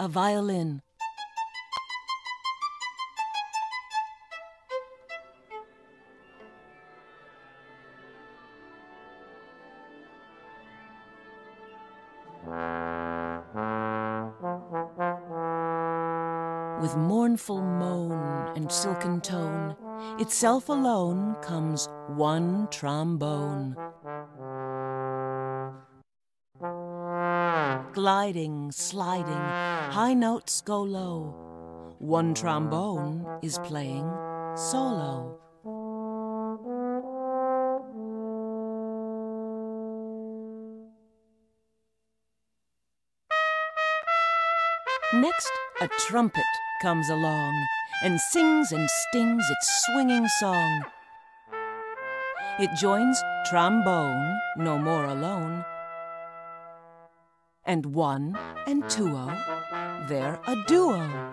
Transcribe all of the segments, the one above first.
A violin. With mournful moan and silken tone, itself alone comes one trombone. Gliding, sliding, high notes go low. One trombone is playing solo. Next, a trumpet comes along and sings and stings its swinging song. It joins trombone, no more alone. And one and two-o, they're a duo.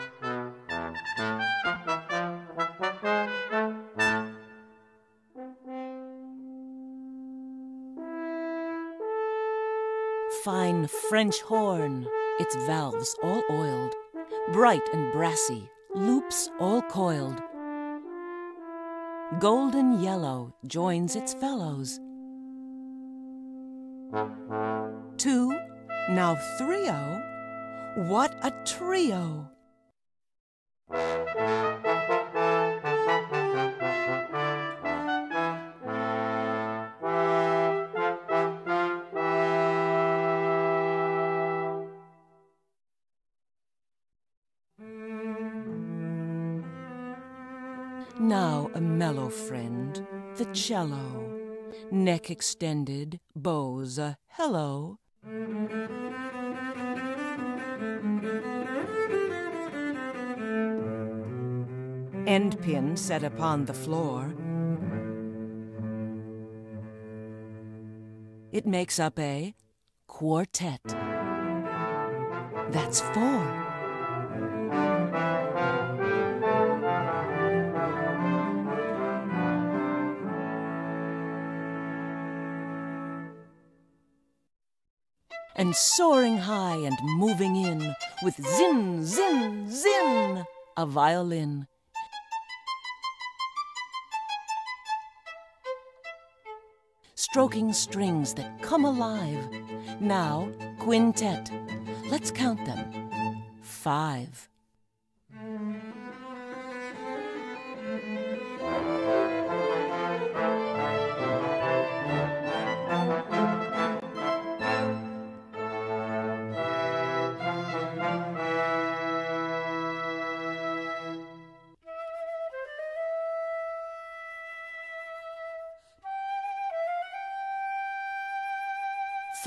Fine French horn, its valves all oiled, bright and brassy, loops all coiled. Golden yellow joins its fellows. Two, now three-o, what a trio! Now a mellow friend, the cello, neck extended, bows a hello. End pin set upon the floor. It makes up a quartet. That's four. And soaring high and moving in with zin, zin, zin, a violin. Stroking strings that come alive. Now, quintet. Let's count them. Five.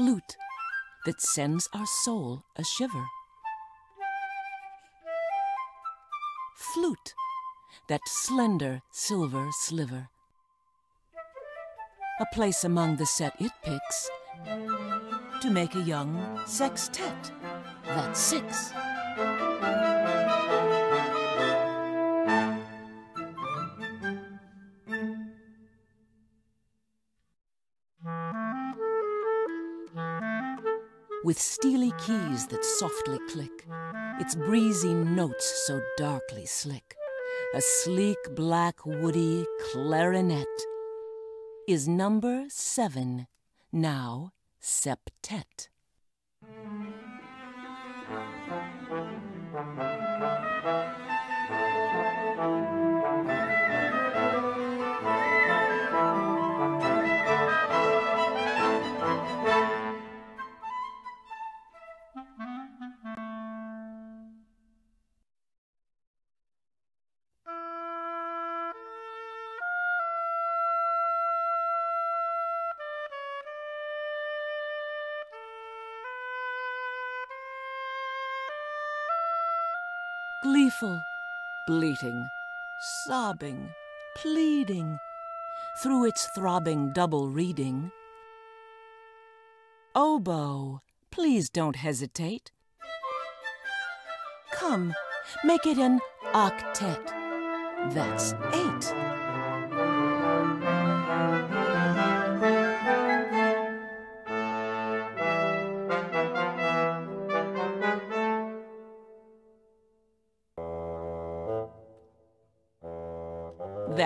Flute that sends our soul a shiver. Flute, that slender silver sliver. A place among the set it picks to make a young sextet. That's six. With steely keys that softly click, its breezy notes so darkly slick, a sleek black woody clarinet is number seven, now septet. Gleeful, bleating, sobbing, pleading, through its throbbing double reeding. Oboe, please don't hesitate. Come, make it an octet. That's eight.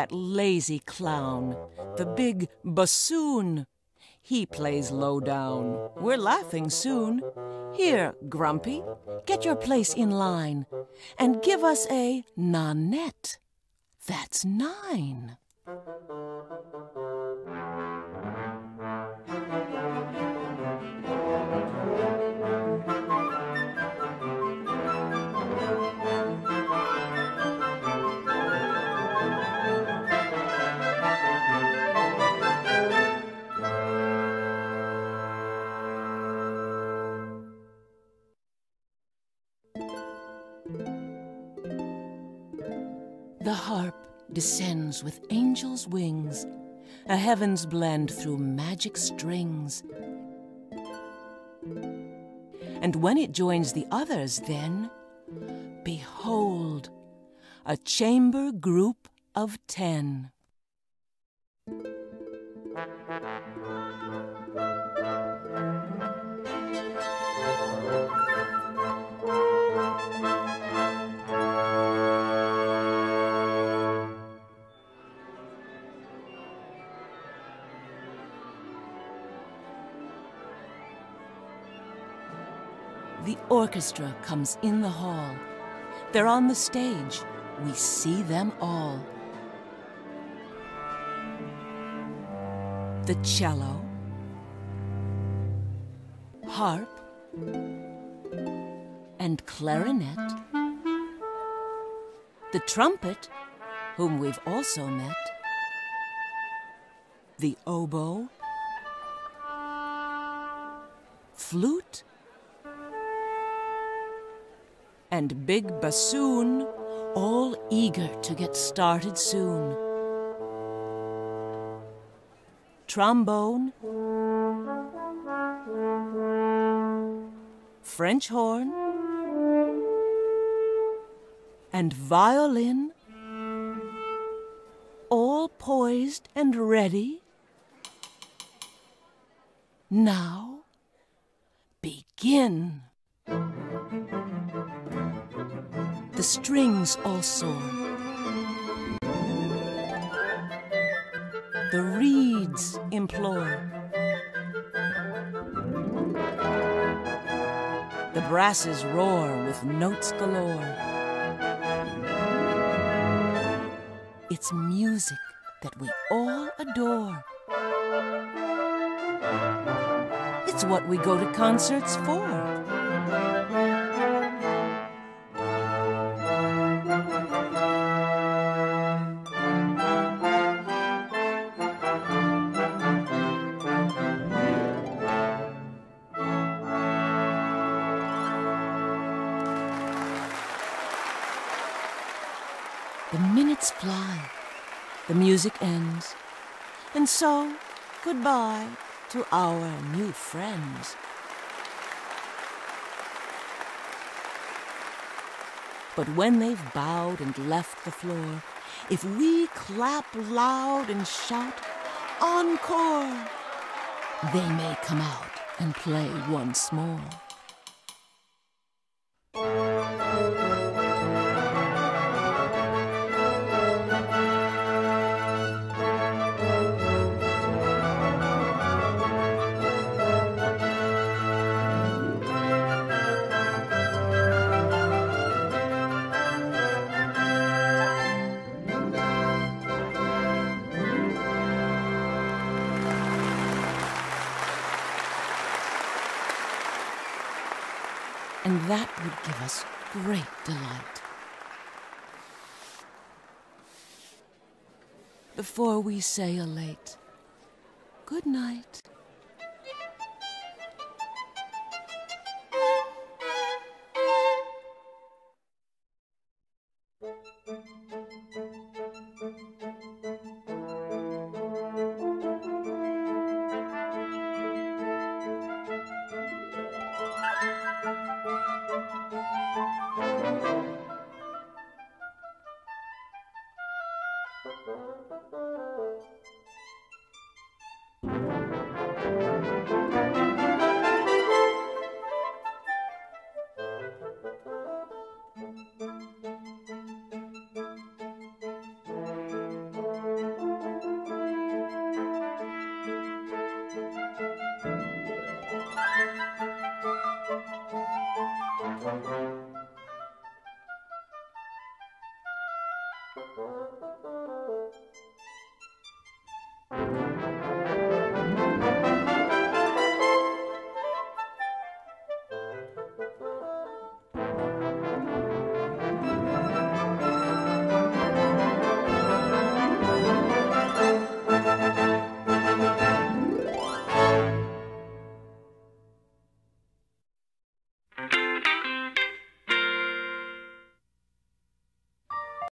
That lazy clown, the big bassoon. He plays low down. We're laughing soon. Here, Grumpy, get your place in line and give us a nonette. That's nine. Descends with angels' wings, a heaven's blend through magic strings. And when it joins the others, then, behold, a chamber group of ten. Orchestra comes in the hall. They're on the stage. We see them all. The cello, harp, and clarinet. The trumpet, whom we've also met. The oboe, flute, and big bassoon, all eager to get started soon. Trombone, French horn, and violin, all poised and ready. Now, begin. Strings all soar. The reeds implore. The brasses roar with notes galore. It's music that we all adore. It's what we go to concerts for. Minutes fly, the music ends, and so goodbye to our new friends. But when they've bowed and left the floor, if we clap loud and shout, Encore! They may come out and play once more. And that would give us great delight. Before we say a late good night. Música